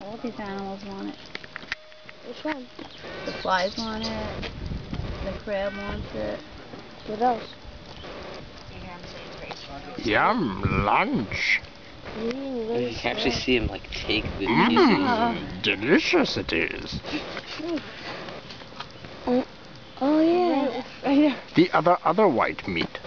All these animals want it. Which one? The flies want it. The crab wants it. What else? Yum, lunch. Mm, You can actually see him like take the mm, Mmm, delicious it is. Oh, oh yeah. The other other white meat.